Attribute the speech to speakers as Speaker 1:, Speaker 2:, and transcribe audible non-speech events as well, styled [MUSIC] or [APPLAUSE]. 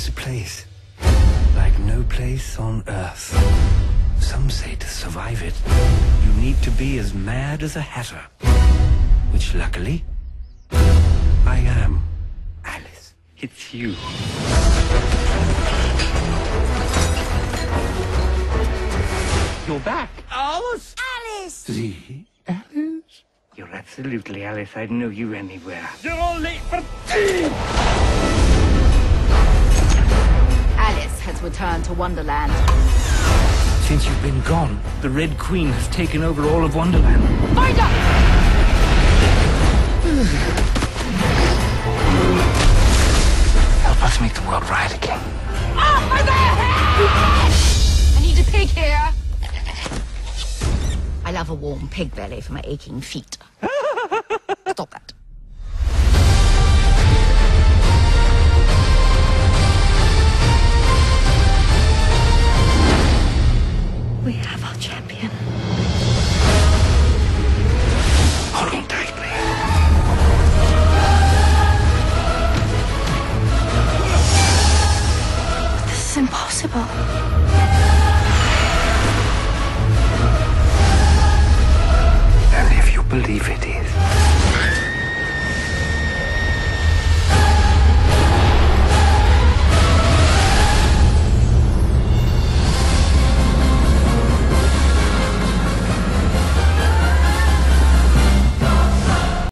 Speaker 1: is a place like no place on earth. Some say to survive it, you need to be as mad as a hatter. Which luckily, I am. Alice, it's you. You're back. Alice!
Speaker 2: Alice!
Speaker 1: The Alice? You're absolutely Alice. I'd know you anywhere. You're all late for
Speaker 2: Alice has returned to Wonderland.
Speaker 1: Since you've been gone, the Red Queen has taken over all of Wonderland.
Speaker 2: Find her!
Speaker 1: Help us make the world right again.
Speaker 2: Oh! I need a pig here. I love a warm pig belly for my aching feet. [LAUGHS] Stop that. We have our champion.
Speaker 1: Hold on tightly.
Speaker 2: This is impossible.
Speaker 1: And if you believe it is,